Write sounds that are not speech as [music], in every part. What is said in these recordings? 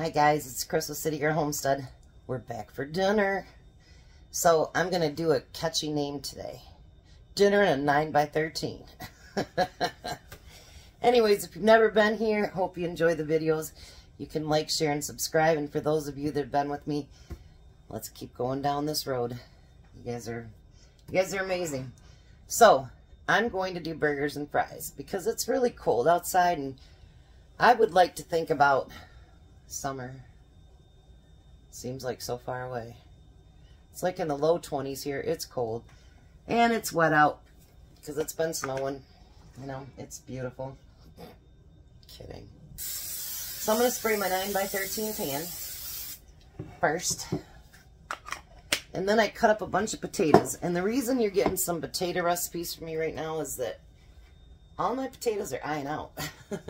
Hi guys, it's Crystal City Girl Homestead. We're back for dinner. So I'm going to do a catchy name today. Dinner in a 9 by 13 [laughs] Anyways, if you've never been here, hope you enjoy the videos. You can like, share, and subscribe. And for those of you that have been with me, let's keep going down this road. You guys are, you guys are amazing. So I'm going to do burgers and fries because it's really cold outside and I would like to think about summer. Seems like so far away. It's like in the low 20s here. It's cold. And it's wet out because it's been snowing. You know, it's beautiful. Kidding. So I'm going to spray my 9 by 13 pan first. And then I cut up a bunch of potatoes. And the reason you're getting some potato recipes from me right now is that all my potatoes are eyeing out.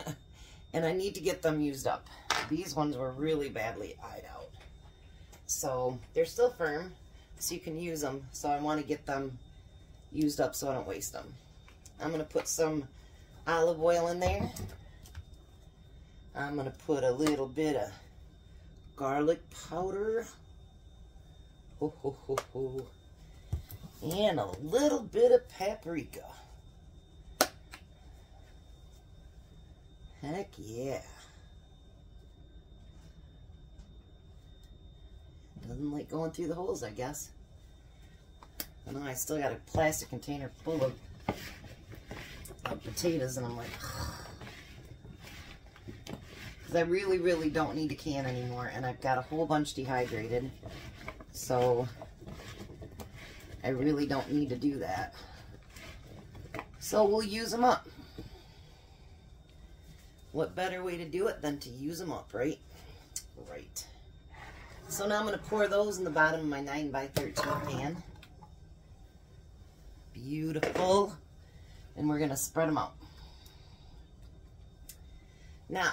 [laughs] and I need to get them used up. These ones were really badly eyed out. So they're still firm, so you can use them. So I want to get them used up so I don't waste them. I'm going to put some olive oil in there. I'm going to put a little bit of garlic powder. Ho, ho, ho, ho. And a little bit of paprika. Heck yeah. Like going through the holes, I guess. I know I still got a plastic container full of, of potatoes, and I'm like, [sighs] because I really, really don't need a can anymore, and I've got a whole bunch dehydrated, so I really don't need to do that. So we'll use them up. What better way to do it than to use them up, right? Right. So now I'm going to pour those in the bottom of my 9 by 13 pan. Beautiful. And we're going to spread them out. Now,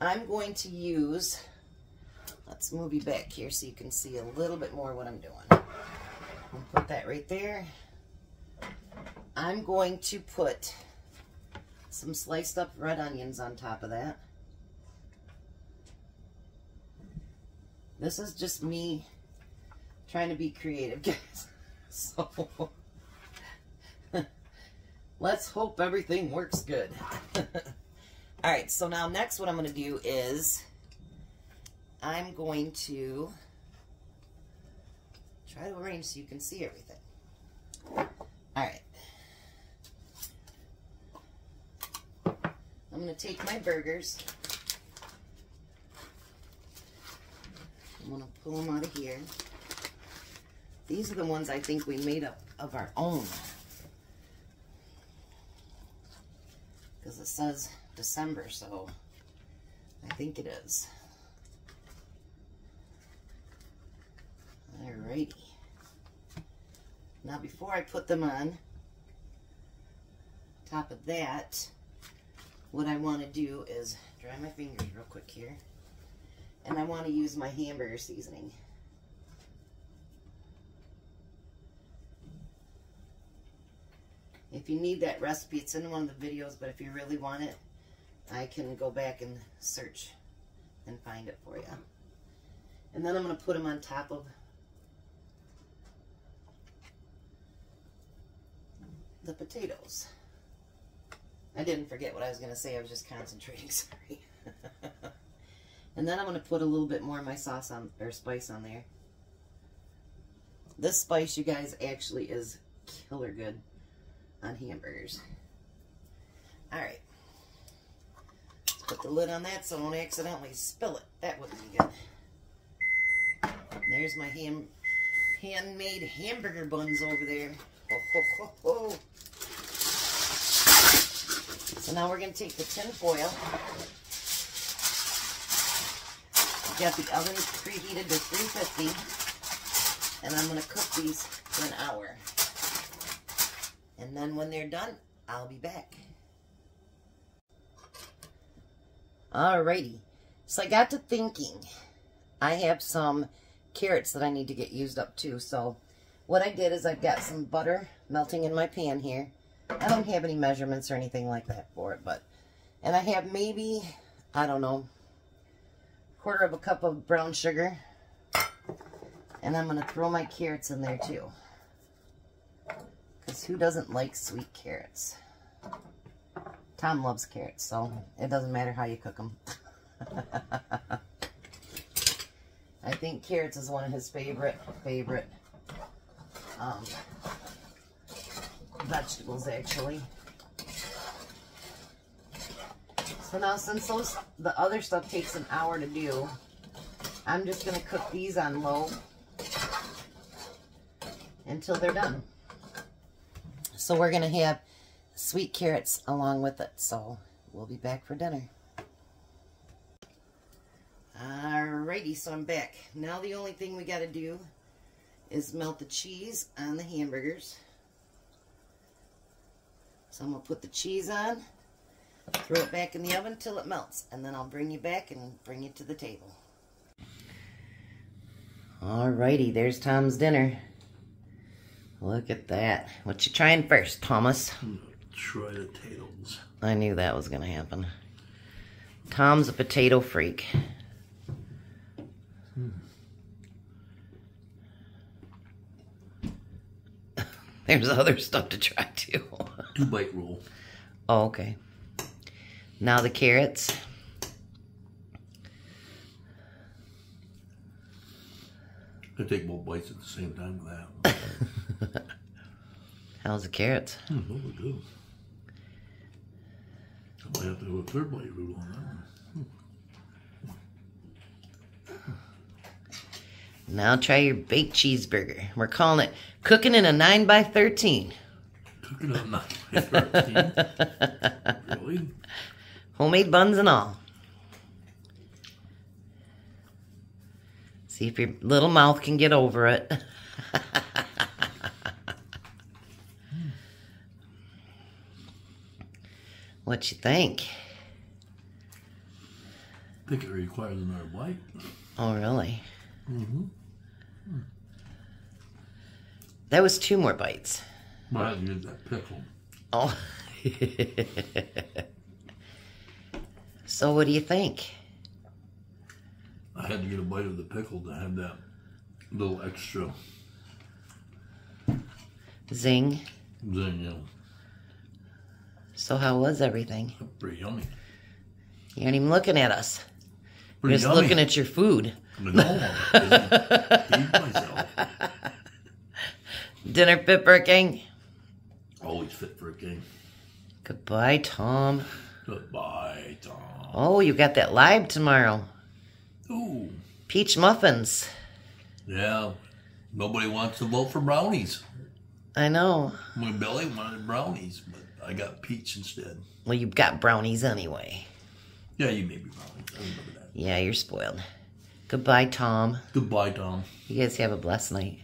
I'm going to use, let's move you back here so you can see a little bit more what I'm doing. I'll put that right there. I'm going to put some sliced up red onions on top of that. This is just me trying to be creative, [laughs] guys. So, [laughs] let's hope everything works good. [laughs] All right, so now next what I'm going to do is I'm going to try to arrange so you can see everything. All right. I'm going to take my burgers. I'm to pull them out of here. These are the ones I think we made up of our own. Because it says December, so I think it is. Alrighty. Now before I put them on top of that, what I want to do is dry my fingers real quick here. And I want to use my hamburger seasoning. If you need that recipe, it's in one of the videos, but if you really want it, I can go back and search and find it for you. And then I'm going to put them on top of the potatoes. I didn't forget what I was going to say. I was just concentrating. [laughs] Sorry. And then I'm going to put a little bit more of my sauce on, or spice on there. This spice, you guys, actually is killer good on hamburgers. Alright. Put the lid on that so I don't accidentally spill it. That wouldn't be good. There's my ham handmade hamburger buns over there. Ho, ho, ho, ho. So now we're going to take the tin foil. Got the oven preheated to 350. And I'm going to cook these for an hour. And then when they're done, I'll be back. Alrighty. So I got to thinking. I have some carrots that I need to get used up too. So what I did is I've got some butter melting in my pan here. I don't have any measurements or anything like that for it, but, and I have maybe, I don't know, quarter of a cup of brown sugar. And I'm going to throw my carrots in there too. Because who doesn't like sweet carrots? Tom loves carrots, so it doesn't matter how you cook them. [laughs] I think carrots is one of his favorite, favorite um, vegetables, actually. So now, since those the other stuff takes an hour to do, I'm just going to cook these on low until they're done. So we're going to have sweet carrots along with it. So we'll be back for dinner. Alrighty, so I'm back. Now the only thing we got to do is melt the cheese on the hamburgers. So I'm going to put the cheese on, throw it back in the oven till it melts, and then I'll bring you back and bring you to the table. Alrighty, there's Tom's dinner. Look at that. What you trying first, Thomas? Try the potatoes. I knew that was going to happen. Tom's a potato freak. [laughs] There's other stuff to try too. Two bite roll. Oh, okay. Now the carrots. I take both bites at the same time with that. [laughs] How's the carrots? Hmm, really good. I might have to do a third bite roll on that one. Now try your baked cheeseburger. We're calling it cooking in a 9 by 13 Cooking up nine by thirteen. [laughs] really? Homemade buns and all. See if your little mouth can get over it. [laughs] what you think? I think it requires another bite. Oh, really? Mm-hmm. That was two more bites. I had to that pickle. Oh. [laughs] so what do you think? I had to get a bite of the pickle to have that little extra Zing. zing, yeah. So how was everything? Pretty yummy. You aren't even looking at us. You're just yummy. looking at your food. No, I feed myself. Dinner fit for a king. Always fit for a king. Goodbye, Tom. Goodbye, Tom. Oh, you got that live tomorrow. Ooh, Peach muffins. yeah. Nobody wants to vote for brownies. I know. My belly wanted brownies, but I got peach instead. Well, you've got brownies anyway. Yeah, you made me brownies. I remember that. Yeah, you're spoiled. Goodbye, Tom. Goodbye, Tom. You guys have a blessed night.